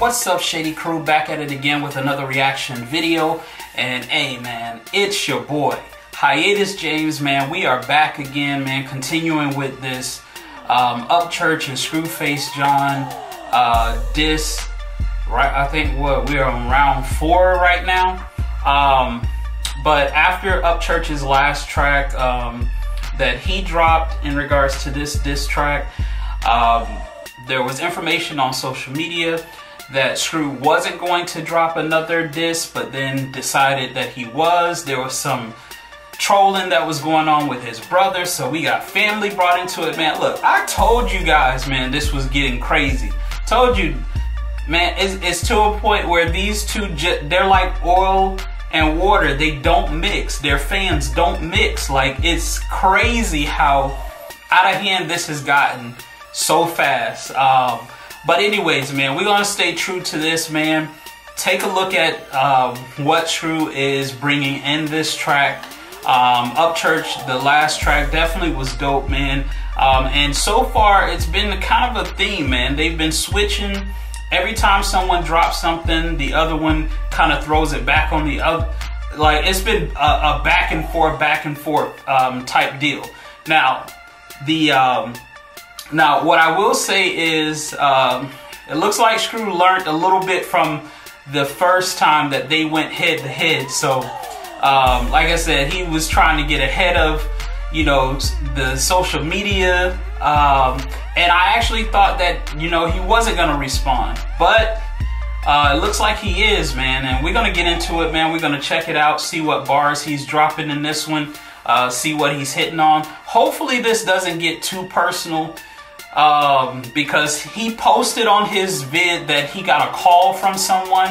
What's up, Shady Crew? Back at it again with another reaction video. And hey, man, it's your boy, Hiatus James, man. We are back again, man, continuing with this um, Upchurch and Scru Face Jean uh. Right, I think what we're on round four right now. Um, but after Upchurch's last track um, that he dropped in regards to this diss track, um, there was information on social media that Scru wasn't going to drop another disc, but then decided that he was. There was some trolling that was going on with his brother, so we got family brought into it. Man, look, I told you guys, man, this was getting crazy. Told you, man, it's, it's to a point where these two, they're like oil and water. They don't mix. Their fans don't mix. Like, it's crazy how out of hand this has gotten so fast. Um, but anyways, man, we're gonna stay true to this, man. Take a look at uh, what Scru is bringing in this track. Um, Upchurch, the last track, definitely was dope, man. Um, and so far, it's been kind of a theme, man. They've been switching. Every time someone drops something, the other one kind of throws it back on the other. Like, it's been a, a back and forth, back and forth um, type deal. Now, the um, now, what I will say is, um, it looks like Scru learned a little bit from the first time that they went head to head. So, um, like I said, he was trying to get ahead of, you know, the social media. Um, and I actually thought that, you know, he wasn't going to respond. But uh, it looks like he is, man. And we're going to get into it, man. We're going to check it out, see what bars he's dropping in this one, uh, see what he's hitting on. Hopefully, this doesn't get too personal um, because he posted on his vid that he got a call from someone.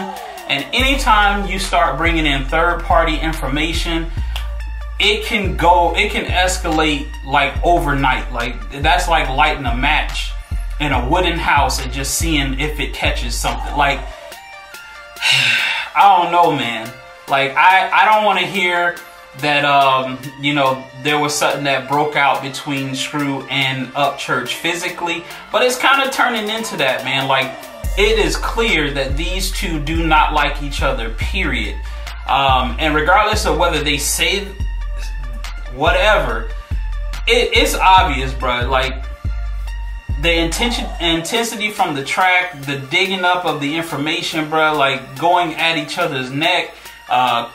And anytime you start bringing in third party information, it can go, it can escalate like overnight. Like that's like lighting a match in a wooden house and just seeing if it catches something. Like, I don't know, man. Like, I, I don't want to hear that um, you know there was something that broke out between Scru and Upchurch physically, but it's kind of turning into that, man. Like it is clear that these two do not like each other. Period. Um, and regardless of whether they say whatever, it, it's obvious, bro. Like the intention intensity from the track, the digging up of the information, bro. Like going at each other's neck. Uh,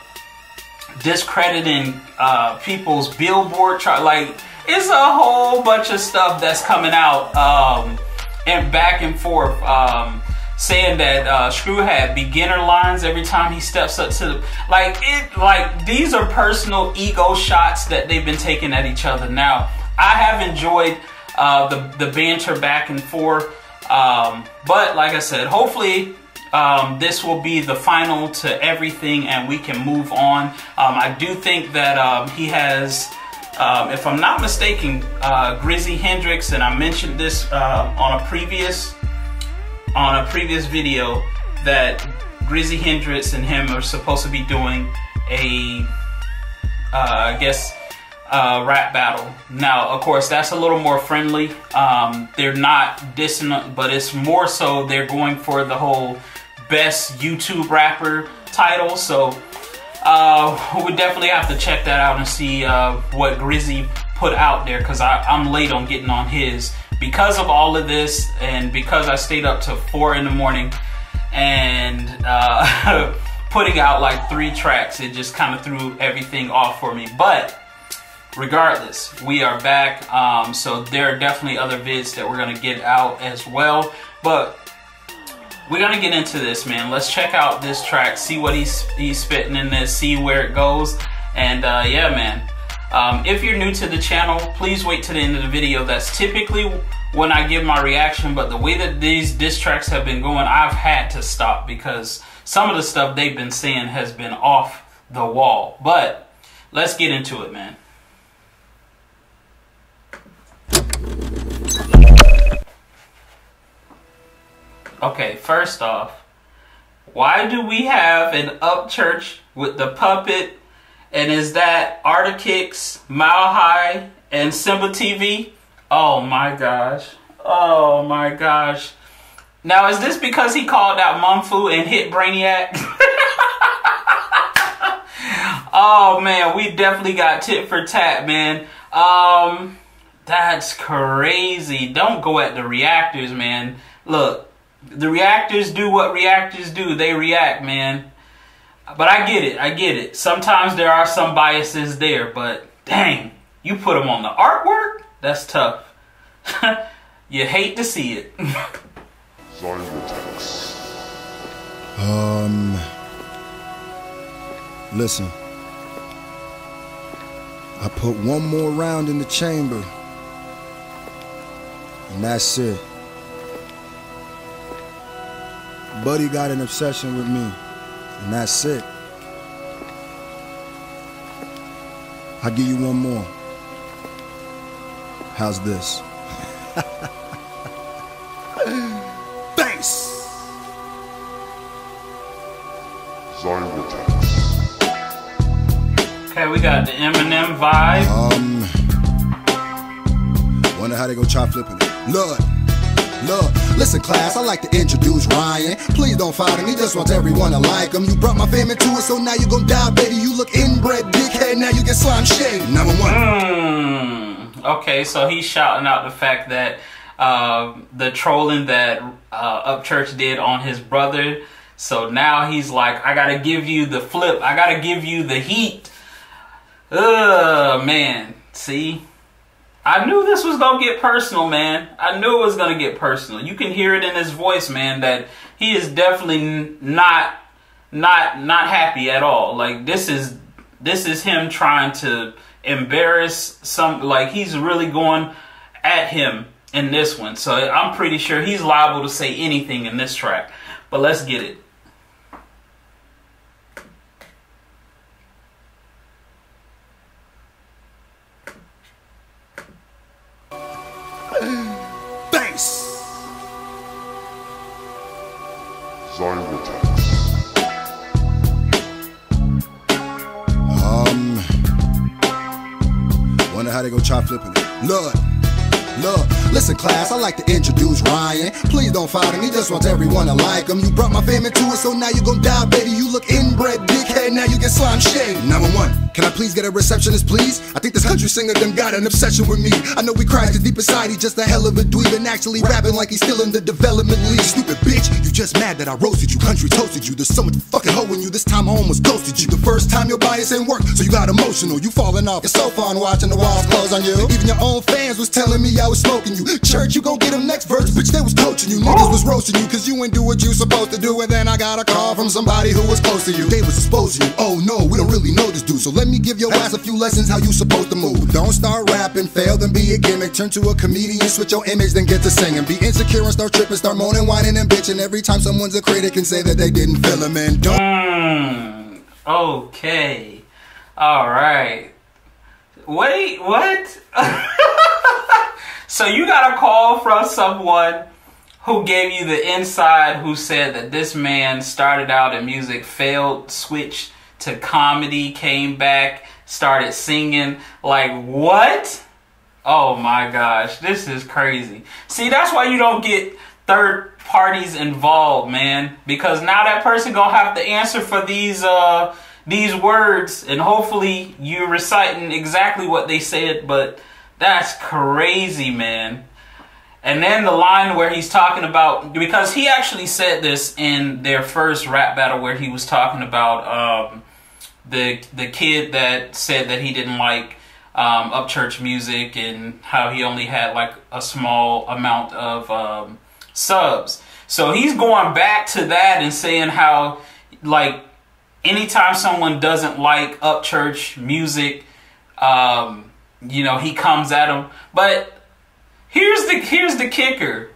discrediting uh, people's billboard chart. Like, it's a whole bunch of stuff that's coming out um, and back and forth. Um, saying that uh, Scru had beginner lines every time he steps up to the like it like these are personal ego shots that they've been taking at each other. Now I have enjoyed uh, the the banter back and forth, um, but like I said, hopefully um, this will be the final to everything and we can move on. Um, I do think that um, he has, um, if I'm not mistaken, uh, Grizzy Hendrix, and I mentioned this uh, on a previous on a previous video that Grizzy Hendrix and him are supposed to be doing a, uh, I guess, uh, rap battle. Now, of course, that's a little more friendly. Um, they're not dissonant, but it's more so they're going for the whole best YouTube rapper title. So uh, we definitely have to check that out and see uh, what Grizzy put out there because I'm late on getting on his. Because of all of this and because I stayed up to four in the morning and uh, putting out like three tracks, it just kind of threw everything off for me. But regardless, we are back. Um, so there are definitely other vids that we're going to get out as well. But we're gonna get into this, man. Let's check out this track, see what he's he's spitting in this, see where it goes, and uh, yeah, man. Um, if you're new to the channel, please wait to the end of the video. That's typically when I give my reaction, but the way that these diss tracks have been going, I've had to stop because some of the stuff they've been saying has been off the wall. But let's get into it, man. Okay, first off, why do we have an Upchurch with the puppet? And is that Artikix, Mile High, and Simba TV? Oh my gosh. Oh my gosh. Now is this because he called out Mumfu and hit Brainiac? oh man, we definitely got tit for tat, man. Um that's crazy. Don't go at the reactors, man. Look, the reactors do what reactors do. They react, man. But I get it. I get it. Sometimes there are some biases there, but dang, you put them on the artwork? That's tough. you hate to see it. um, listen. I put one more round in the chamber, and that's it. Buddy got an obsession with me, and that's it. I'll give you one more. How's this? Bass! Okay, we got the Eminem vibe. Um, wonder how they gonna try flipping it. Lord. Look, listen, class, I like to introduce Ryan. Please don't fire me, just want everyone to like him. You brought my fam into it, so now you gon' die, baby. You look inbred, dickhead, now you get slime shade. Number one. Mm, okay, so he's shouting out the fact that uh, the trolling that uh, Upchurch did on his brother. So now he's like, I gotta give you the flip. I gotta give you the heat. Ugh, man. See? I knew this was gonna get personal, man. I knew it was gonna get personal. You can hear it in his voice, man, that he is definitely not not not happy at all. Like this is this is him trying to embarrass some like he's really going at him in this one. So I'm pretty sure he's liable to say anything in this track. But let's get it. Try flipping it. Look. Look, listen, class, I like to introduce Ryan. Please don't fire me, just want everyone to like him. You brought my fam into it, so now you gon' die, baby. You look inbred, dickhead, now you get slime shade. Number one, can I please get a receptionist, please? I think this country singer them got an obsession with me. I know we crashed deep inside, he just a hell of a dweeb and actually rapping like he's still in the development league. Stupid bitch, you just mad that I roasted you, country toasted you. There's so much fucking hoe in you, this time I almost ghosted you. The first time your bias ain't work, so you got emotional. You falling off, it's so fun watching the walls close on you. Even your own fans was telling me I was smoking you. Church, you gon' get them next verse, bitch, they was coaching you. Niggas was roasting you, cause you ain't do what you supposed to do. And then I got a call from somebody who was close to you. They was exposing you. Oh no, we don't really know this dude, so let me give your ass a few lessons how you supposed to move. Don't start rapping, fail, then be a gimmick. Turn to a comedian, switch your image, then get to singing. Be insecure and start tripping, start moaning, whining, and bitching. Every time someone's a critic and say that they didn't feel him in. Don't. Mm, okay. All right. Wait, what? so you got a call from someone who gave you the inside who said that this man started out in music, failed, switched to comedy, came back, started singing. Like, what? Oh my gosh, this is crazy. See, that's why you don't get third parties involved, man, because now that person gonna have to answer for these uh these words and hopefully you reciting exactly what they said, but that's crazy, man. And then the line where he's talking about because he actually said this in their first rap battle where he was talking about um, the the kid that said that he didn't like um, Upchurch music and how he only had like a small amount of um, subs. So he's going back to that and saying how like anytime someone doesn't like Upchurch music, um, you know, he comes at them. But here's the here's the kicker.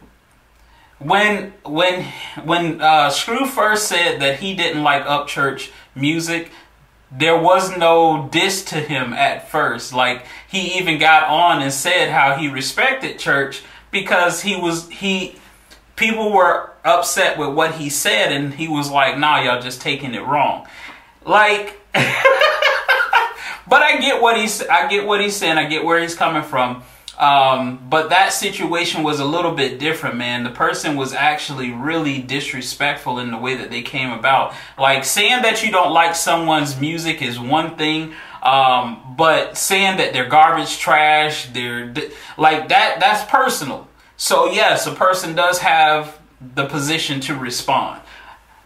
When when when uh, Scru first said that he didn't like Upchurch music, there was no diss to him at first. Like he even got on and said how he respected church because he was he people were upset with what he said and he was like, "Nah, y'all just taking it wrong." Like but I get what he's I get what he's saying. I get where he's coming from. Um, but that situation was a little bit different, man. The person was actually really disrespectful in the way that they came about. Like saying that you don't like someone's music is one thing, um, but saying that they're garbage, trash, they're like that, that's personal. So yes, a person does have the position to respond.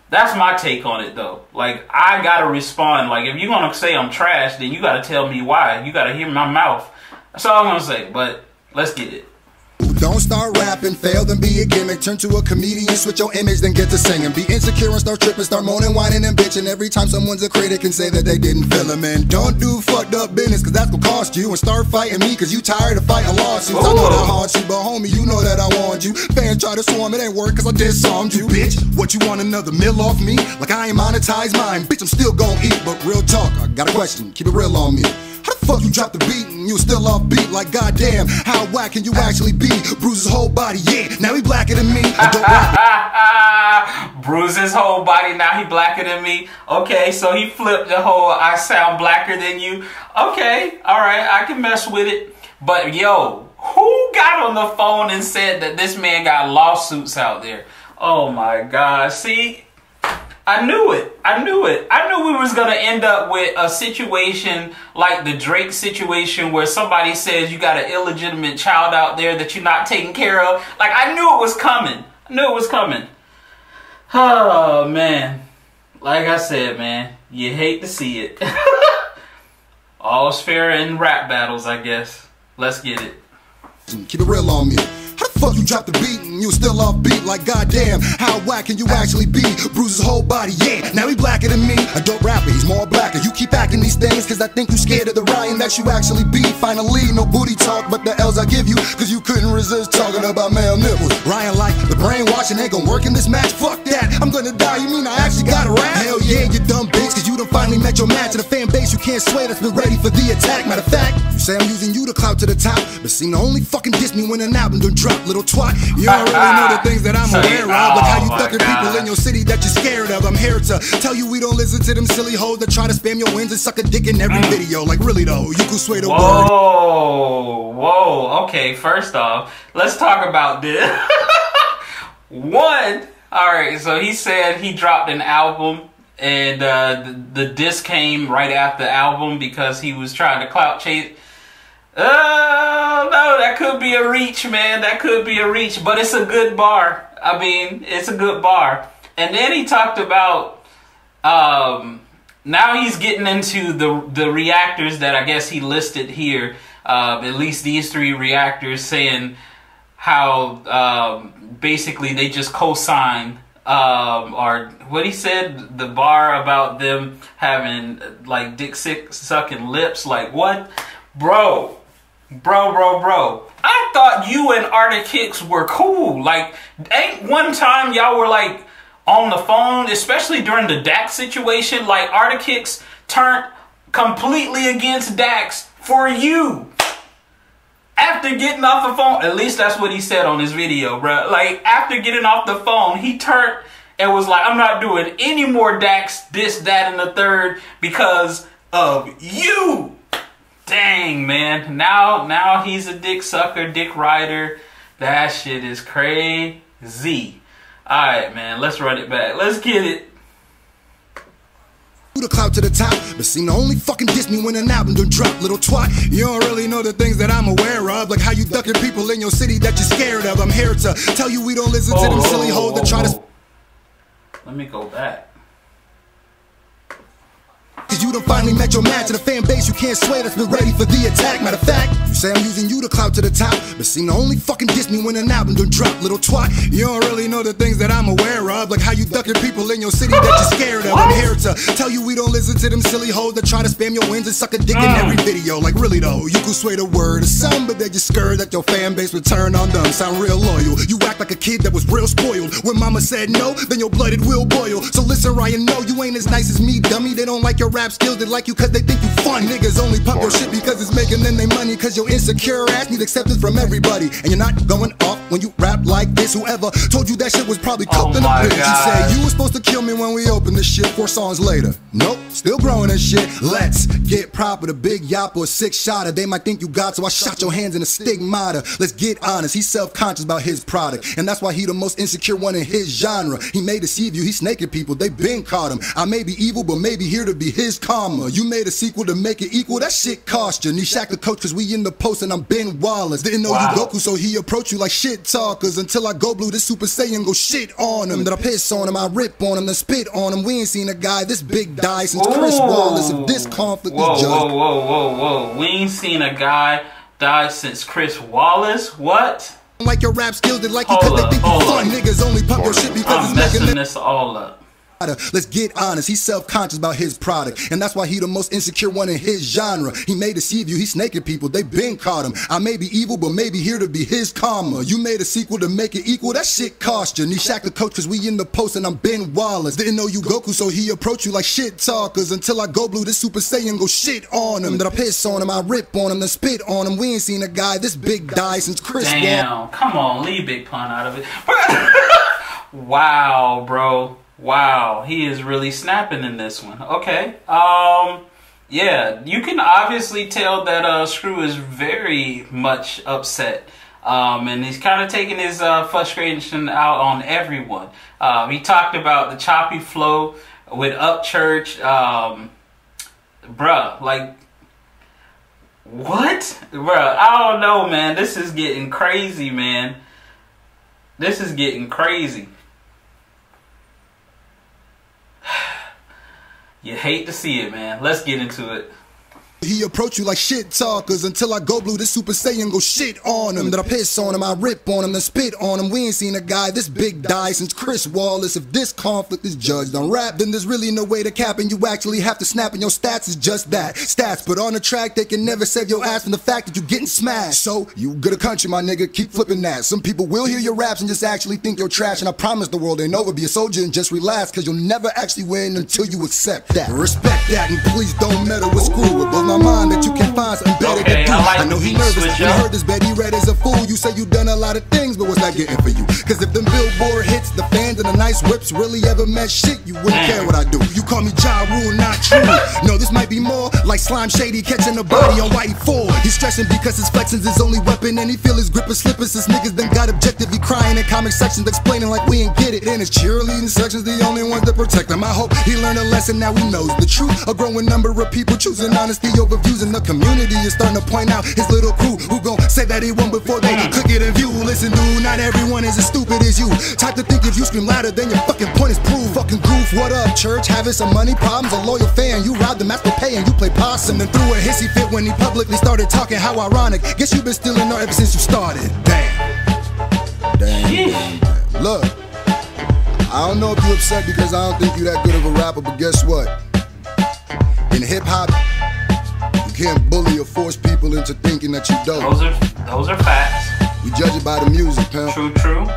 That's my take on it though. Like I gotta respond. Like if you're gonna say I'm trash, then you gotta tell me why. You gotta hear my mouth. That's all I'm gonna say. But let's get it. Don't start rapping, fail, then be a gimmick. Turn to a comedian, switch your image, then get to singing. Be insecure and start tripping, start moaning, whining, and bitching. Every time someone's a critic and say that they didn't feel them in. Don't do fucked up business, cause that's gonna cost you. And start fighting me, cause you tired of fighting lawsuits. Ooh. I know that hard you, but homie, you know that I warned you. Fans try to swarm, it ain't work, cause I disarmed you, bitch. What you want another mill off me? Like I ain't monetized mine, bitch, I'm still gon' eat. But real talk, I got a question, keep it real on me. Fuck you drop the beat and you still off beat? Like goddamn, how whack can you actually be? Bruise his whole body, yeah. Now he blacker than me. Bruise his whole body. Now he blacker than me. Okay, so he flipped the whole. I sound blacker than you. Okay, all right, I can mess with it. But yo, who got on the phone and said that this man got lawsuits out there? Oh my God! See, I knew it. I knew it. I knew we was gonna end up with a situation like the Drake situation where somebody says you got an illegitimate child out there that you're not taking care of. Like I knew it was coming. I knew it was coming. Oh man. Like I said, man, you hate to see it. All's fair in rap battles, I guess. Let's get it. Keep it real on me. You drop the beat and you still off beat like goddamn. How whack can you actually be? Bruise his whole body, yeah. Now he blacker than me. A dope rapper, he's more blacker. You keep acting these things cause I think you scared of the Ryan that you actually be. Finally, no booty talk, but the L's I give you cause you couldn't resist talking about male nipples. Ryan like the brainwashing ain't gonna work in this match. Fuck that, I'm gonna die. You mean I actually got a rap? Hell yeah, you dumb bitch cause you done finally met your match. And a fan base you can't sway that's been ready for the attack. Matter of fact, you say I'm using you to clout to the top, but seem to only fucking diss me when an album done drop little twat. You already know the things that I'm aware of. Like how you ducking people in your city that you're scared of. I'm here to tell you we don't listen to them silly hoes that try to spam your wins and suck a dick in every mm. video. Like really though, you can sway the whoa, word. Whoa, whoa. Okay, first off, let's talk about this. One, all right. So he said he dropped an album and uh, the, the disc came right after the album because he was trying to clout chase Oh, no, that could be a reach, man. That could be a reach, but it's a good bar. I mean, it's a good bar. And then he talked about um, now he's getting into the the reactors that I guess he listed here. Uh, at least these three reactors, saying how um, basically they just co-sign um, or what he said the bar about them having like dick sick sucking lips. Like what, bro? Bro, bro, bro. I thought you and Artikix were cool. Like, ain't one time y'all were like on the phone, especially during the Dax situation, like Artikix turned completely against Dax for you. After getting off the phone, at least that's what he said on his video, bro. Like, after getting off the phone, he turned and was like, I'm not doing any more Dax, this, that, and the third because of you. Dang, man. Now, now he's a dick sucker, dick rider. That shit is crazy. Alright, man. Let's run it back. Let's get it. The cloud to the top, but seem to only fucking diss me when an album done drop, little twat. You don't really know the things that I'm aware of, like how you ducking people in your city that you're scared of. I'm here to tell you we don't listen oh, to them oh. silly hoes that try to. Let me go back. Cause you done finally met your match and a fan base you can't sway that's been ready for the attack. Matter of fact, say I'm using you to clout to the top, but seem to only fucking diss me when an album done drop, little twat. You don't really know the things that I'm aware of, like how you ducking people in your city that you're scared of. I'm here to tell you we don't listen to them silly hoes that try to spam your wins and suck a dick in every ah. video. Like really though, you can sway the word of some, but they just scared that your fan base would turn on them. Sound real loyal. You act like a kid that was real spoiled. When mama said no, then your blooded will boil. So listen, Ryan, no, you ain't as nice as me, dummy. They don't like your rap skills, they like you cause they think you fun. Niggas only pump your shit because it's making them they money. Cause your insecure ass need acceptance from everybody. And you're not going off when you rap like this. Whoever told you that shit was probably cooked Oh in a bitch. You say you were supposed to kill me when we opened this shit four songs later. Nope, still growing this shit. Let's get proper. The big yop or six shotter. They might think you got, so I shot your hands in a stigmata. Let's get honest. He's self conscious about his product. And that's why he the most insecure one in his genre. He may deceive you, He's snaking people. They been caught him. I may be evil, but maybe here to be his karma. You made a sequel to make it equal. That shit cost you. Shaq the coach, cause we in the post and I'm Ben Wallace. Didn't know Wow. you Goku, so he approach you like shit talkers. Until I go blue, this Super Saiyan go shit on him. Then I piss on him, I rip on him, then spit on him. We ain't seen a guy this big die since Chris Wallace. If this conflict Whoa, is judged. whoa, whoa, whoa, whoa. We ain't seen a guy die since Chris Wallace. What? Like your rap skills, they like you cause they think you fun. Niggas only pump your shit because I'm it's making this all up. Let's get honest, he's self-conscious about his product. And that's why he the most insecure one in his genre. He may deceive you, he's snaking people, they been caught him. I may be evil, but maybe here to be his karma. You made a sequel to make it equal, that shit cost you. Shaq the coach, cause we in the post and I'm Ben Wallace. Didn't know you Goku, so he approach you like shit talkers. Until I go blue, this Super Saiyan go shit on him. Then I piss on him, I rip on him, then spit on him. We ain't seen a guy this big die since Chris. Damn, come on, leave Big Pun out of it. wow, bro. Wow, he is really snapping in this one. Okay. Um yeah, you can obviously tell that uh Scru is very much upset. Um, and he's kind of taking his uh, frustration out on everyone. Um, he talked about the choppy flow with Upchurch. Um, bruh, like what? Bruh, I don't know, man. This is getting crazy, man. This is getting crazy. You hate to see it, man. Let's get into it. He approach you like shit talkers until I go blue. This Super Saiyan go shit on him. Then I piss on him, I rip on him, then spit on him. We ain't seen a guy this big die since Chris Wallace. If this conflict is judged on rap, then there's really no way to cap, and you actually have to snap. And your stats is just that stats. But on the track, they can never save your ass from the fact that you're getting smashed. So you good a country, my nigga. Keep flipping that. Some people will hear your raps and just actually think you're trash. And I promise the world ain't over. Be a soldier and just relax, cause you'll never actually win until you accept that. Respect that, and please don't meddle with Scru. My mind that you can find something better Okay, to do. I like know the he nervous. switch When he heard this bet, he read as a fool. You say you done a lot of things, but what's that getting for you? Cause if them billboard hits, the fans and the nice whips really ever meant shit, you wouldn't Damn. care what I do. You call me Ja Rule, not true. no, this might be more like Slime Shady catching a body on White Ford. He's stressing because his flexing's his only weapon, and he feel his grip is slipping since niggas then got objectively crying in comic sections, explaining like we ain't get it. And his cheerleading sections, the only ones that protect him. I hope he learned a lesson, now he knows the truth. A growing number of people choosing honesty over views, and the community is starting to point out his little crew who gon' say that he won before they click it and view. Listen, dude, not everyone is as stupid as you. Type to think if you scream louder, then your fucking point is proved. Fucking goof, what up, church? Having some money problems, a loyal fan. You robbed the master pay and you play possum. Then threw a hissy fit when he publicly started talking. How ironic. Guess you've been stealing art ever since you started. Damn. Damn. Damn. Look, I don't know if you're upset because I don't think you're that good of a rapper, but guess what? In hip hop, can't bully or force people into thinking that you dope. Those are those are facts. We judge it by the music, pal. True, true.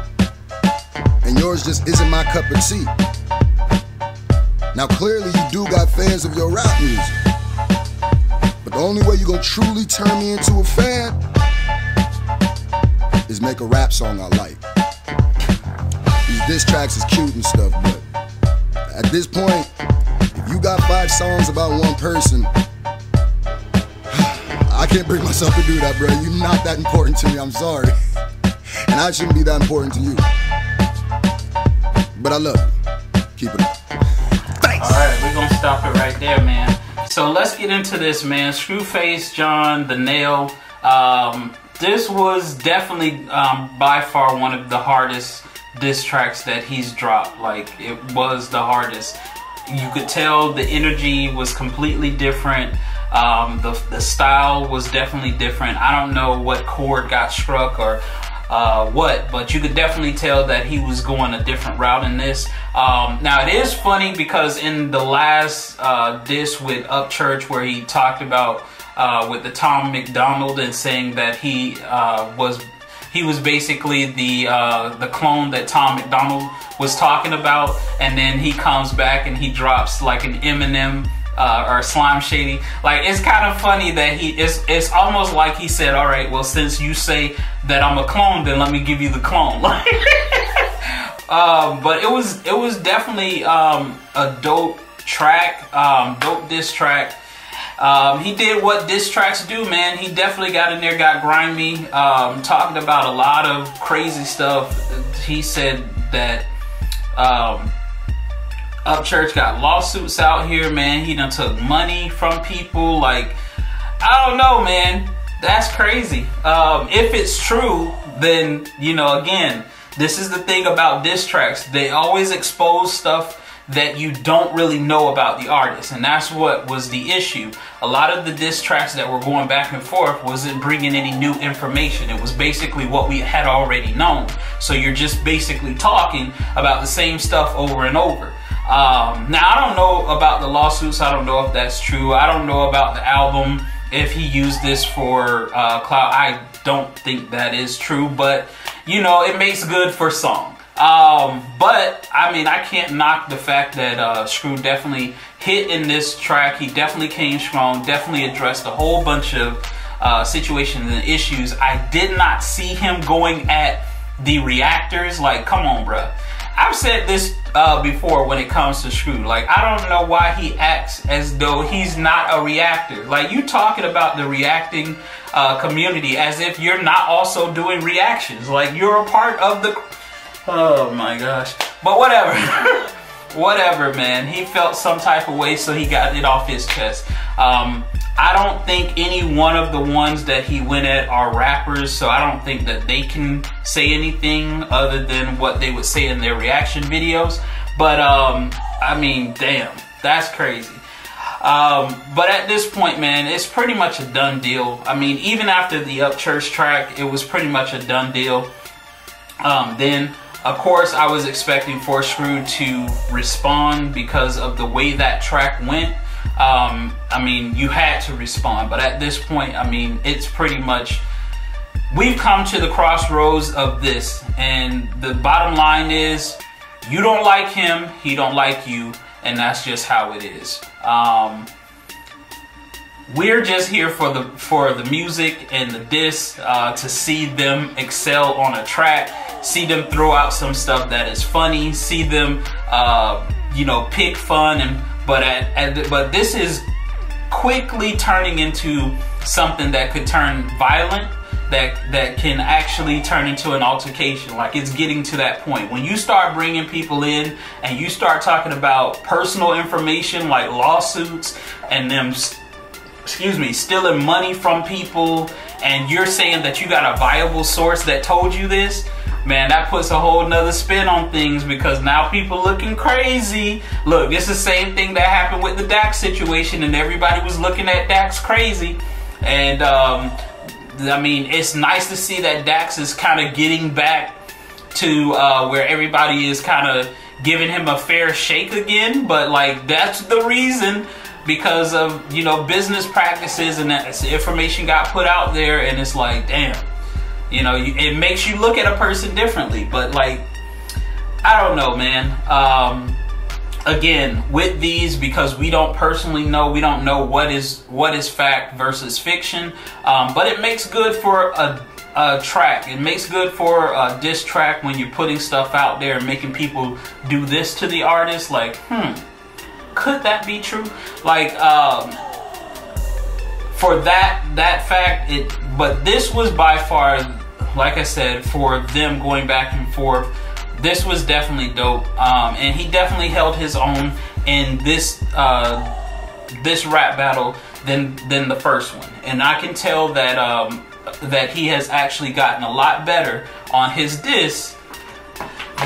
And yours just isn't my cup of tea. Now clearly you do got fans of your rap music. But the only way you gonna truly turn me into a fan is make a rap song I like. These diss tracks is cute and stuff, but at this point, if you got five songs about one person, I can't bring myself to do that, bro. You're not that important to me. I'm sorry. And I shouldn't be that important to you. But I love you. Keep it up. Thanks. All right, we're gonna stop it right there, man. So let's get into this, man. Scru Face Jean, the nail. Um, this was definitely um, by far one of the hardest diss tracks that he's dropped. Like it was the hardest. You could tell the energy was completely different. Um, the the style was definitely different. I don't know what chord got struck or uh, what, but you could definitely tell that he was going a different route in this. Um, now it is funny because in the last uh, diss with Upchurch, where he talked about uh, with the Tom MacDonald and saying that he uh, was he was basically the uh, the clone that Tom MacDonald was talking about, and then he comes back and he drops like an Eminem uh, or Slime Shady. Like it's kind of funny that he it's it's almost like he said, "All right, well since you say that I'm a clone, then let me give you the clone." um, but it was it was definitely um, a dope track, um, dope diss track. Um, he did what diss tracks do, man. He definitely got in there, got grimy, um, talking about a lot of crazy stuff. He said that um, Upchurch got lawsuits out here, man. He done took money from people. Like, I don't know, man. That's crazy. Um, if it's true, then, you know, again, this is the thing about diss tracks. They always expose stuff that you don't really know about the artist. And that's what was the issue. A lot of the diss tracks that were going back and forth wasn't bringing any new information. It was basically what we had already known. So you're just basically talking about the same stuff over and over. Um, now, I don't know about the lawsuits. I don't know if that's true. I don't know about the album, if he used this for uh, cloud. I don't think that is true, but you know, it makes good for song. Um, but I mean, I can't knock the fact that uh, Scru definitely hit in this track. He definitely came strong, definitely addressed a whole bunch of uh, situations and issues. I did not see him going at the reactors. Like, come on, bruh. I've said this uh, before when it comes to Scru. Like, I don't know why he acts as though he's not a reactor. Like, you talking about the reacting uh, community as if you're not also doing reactions. Like, you're a part of the Oh my gosh. But whatever. whatever, man. He felt some type of way, so he got it off his chest. Um, I don't think any one of the ones that he went at are rappers, so I don't think that they can say anything other than what they would say in their reaction videos. But, um, I mean, damn, that's crazy. Um, but at this point, man, it's pretty much a done deal. I mean, even after the Upchurch track, it was pretty much a done deal. Um, then of course, I was expecting For Scru to respond because of the way that track went. Um, I mean, you had to respond, but at this point, I mean, it's pretty much we've come to the crossroads of this, and the bottom line is you don't like him, he don't like you, and that's just how it is. Um, we're just here for the for the music and the disc uh, to see them excel on a track see them throw out some stuff that is funny, see them, uh, you know, pick fun, and but at, at but this is quickly turning into something that could turn violent that that can actually turn into an altercation. Like it's getting to that point. When you start bringing people in and you start talking about personal information like lawsuits and them excuse me stealing money from people and you're saying that you got a viable source that told you this man, that puts a whole nother spin on things because now people looking crazy. Look, it's the same thing that happened with the Dax situation, and everybody was looking at Dax crazy. And um, I mean, it's nice to see that Dax is kind of getting back to uh, where everybody is kind of giving him a fair shake again. But like, that's the reason because of you know business practices and that information got put out there, and it's like, damn you know, it makes you look at a person differently. But like, I don't know, man. Um, again, with these, because we don't personally know, we don't know what is what is fact versus fiction. Um, but it makes good for a a track. It makes good for a diss track when you're putting stuff out there and making people do this to the artist. Like, hmm, could that be true? Like, um, for that that fact, it. But this was by far like I said, for them going back and forth, this was definitely dope. Um, and he definitely held his own in this uh, this rap battle than than the first one. And I can tell that um, that he has actually gotten a lot better on his diss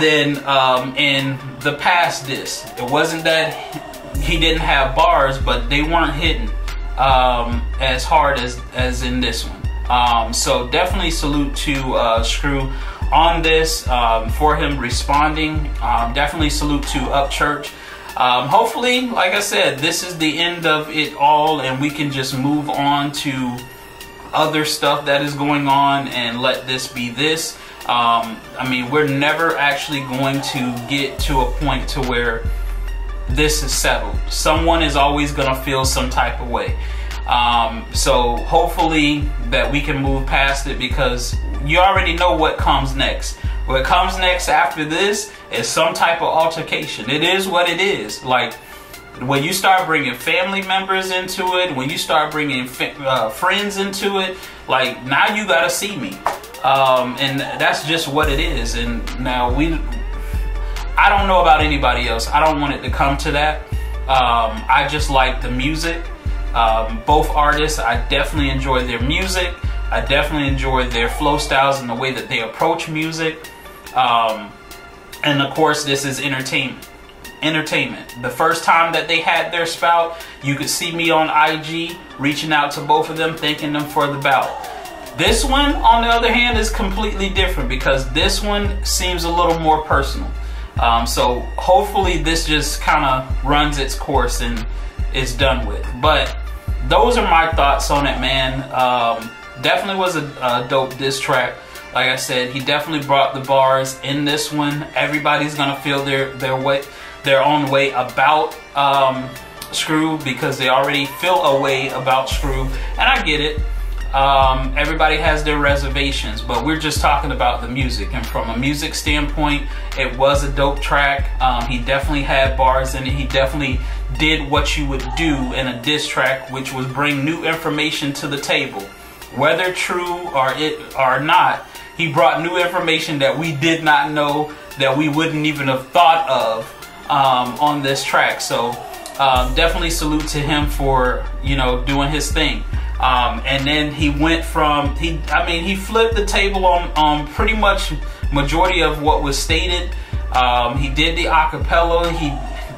than um, in the past diss. It wasn't that he didn't have bars, but they weren't hitting um, as hard as as in this one. Um, so definitely salute to uh, Scru on this um, for him responding. Um, definitely salute to Upchurch. Um, hopefully, like I said, this is the end of it all, and we can just move on to other stuff that is going on and let this be this. Um, I mean, we're never actually going to get to a point to where this is settled. Someone is always gonna feel some type of way. Um, so hopefully that we can move past it because you already know what comes next. What comes next after this is some type of altercation. It is what it is. Like when you start bringing family members into it, when you start bringing uh, friends into it, like now you gotta see me, um, and that's just what it is. And now we, I don't know about anybody else. I don't want it to come to that. Um, I just like the music. Um, both artists, I definitely enjoy their music. I definitely enjoy their flow styles and the way that they approach music. Um, and of course, this is entertainment. Entertainment. The first time that they had their spout, you could see me on IG reaching out to both of them, thanking them for the bout. This one, on the other hand, is completely different because this one seems a little more personal. Um, so hopefully, this just kind of runs its course and is done with. But those are my thoughts on it, man. Um, definitely was a, a dope diss track. Like I said, he definitely brought the bars in this one. Everybody's gonna feel their their way, their own way about um, Scru because they already feel a way about Scru, and I get it. Um, everybody has their reservations, but we're just talking about the music. And from a music standpoint, it was a dope track. Um, he definitely had bars in it. He definitely did what you would do in a diss track, which was bring new information to the table. Whether true or it or not, he brought new information that we did not know that we wouldn't even have thought of um, on this track. So um, definitely salute to him for you know doing his thing. Um, and then he went from he I mean he flipped the table on on pretty much majority of what was stated. Um, he did the acapella. He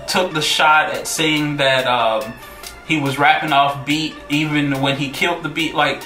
took the shot at saying that um, he was rapping off beat even when he killed the beat. Like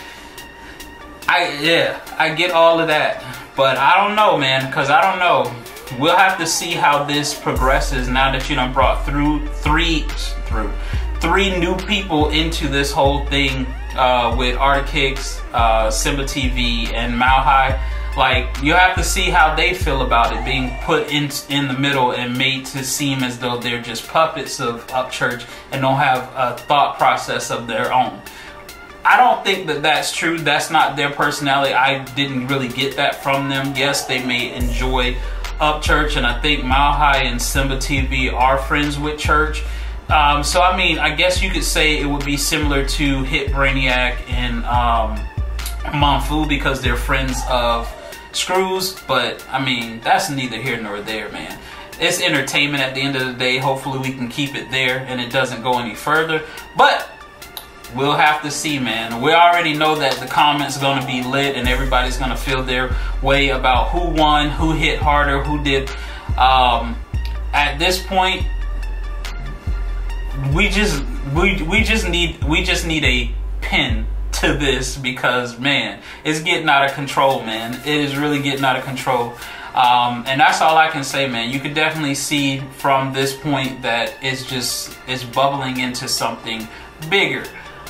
I yeah I get all of that, but I don't know man because I don't know. We'll have to see how this progresses now that you know brought through three through three new people into this whole thing uh, with Artikix, uh, Simba TV, and Mile Like you have to see how they feel about it being put in in the middle and made to seem as though they're just puppets of Upchurch and don't have a thought process of their own. I don't think that that's true. That's not their personality. I didn't really get that from them. Yes, they may enjoy Upchurch, and I think Mile High and Simba TV are friends with Church um, so I mean, I guess you could say it would be similar to Hit Brainiac and um, Monfu because they're friends of Scru's. But I mean, that's neither here nor there, man. It's entertainment at the end of the day. Hopefully, we can keep it there and it doesn't go any further. But we'll have to see, man. We already know that the comments are going to be lit and everybody's going to feel their way about who won, who hit harder, who did. Um, at this point, we just we we just need we just need a pin to this because man, it's getting out of control, man. It is really getting out of control. Um, and that's all I can say, man. You can definitely see from this point that it's just it's bubbling into something bigger,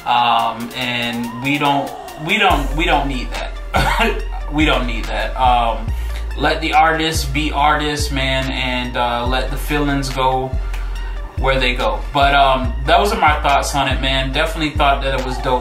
um, and we don't we don't we don't need that. we don't need that. Um, let the artists be artists, man, and uh, let the feelings go where they go. But um, those are my thoughts on it, man. Definitely thought that it was dope.